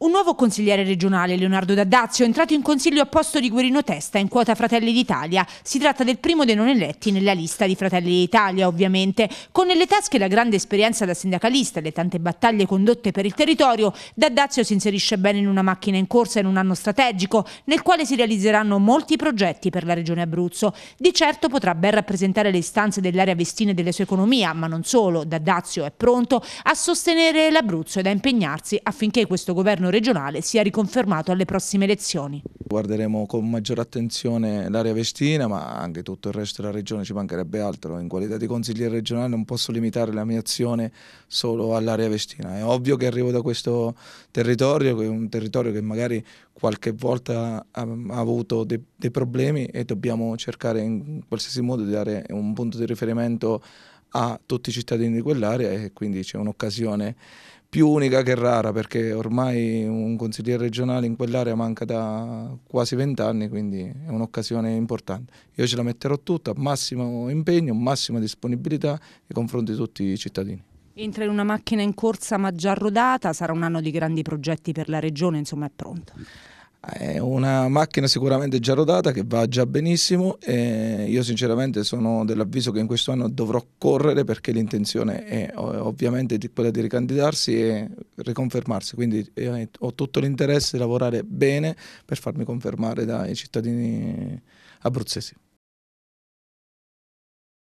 Un nuovo consigliere regionale, Leonardo D'Addazio, è entrato in consiglio a posto di Guerino Testa in quota Fratelli d'Italia. Si tratta del primo dei non eletti nella lista di Fratelli d'Italia, ovviamente. Con nelle tasche la grande esperienza da sindacalista e le tante battaglie condotte per il territorio, D'Addazio si inserisce bene in una macchina in corsa in un anno strategico, nel quale si realizzeranno molti progetti per la regione Abruzzo. Di certo potrà ben rappresentare le istanze dell'area vestina e della sua economia, ma non solo. D'Addazio è pronto a sostenere l'Abruzzo ed a impegnarsi affinché questo governo governo regionale sia riconfermato alle prossime elezioni. Guarderemo con maggiore attenzione l'area vestina ma anche tutto il resto della regione, ci mancherebbe altro. In qualità di consigliere regionale non posso limitare la mia azione solo all'area vestina. È ovvio che arrivo da questo territorio, che è un territorio che magari qualche volta ha, avuto dei, dei problemi e dobbiamo cercare in qualsiasi modo di dare un punto di riferimento a tutti i cittadini di quell'area e quindi c'è un'occasione più unica che rara perché ormai un consigliere regionale in quell'area manca da quasi vent'anni, quindi è un'occasione importante. Io ce la metterò tutta, massimo impegno, massima disponibilità nei confronti di tutti i cittadini. Entra in una macchina in corsa ma già rodata, sarà un anno di grandi progetti per la regione, insomma è pronto. È una macchina sicuramente già rodata che va già benissimo e io sinceramente sono dell'avviso che in questo anno dovrò correre perché l'intenzione è ovviamente quella di ricandidarsi e riconfermarsi, quindi eh, ho tutto l'interesse di lavorare bene per farmi confermare dai cittadini abruzzesi.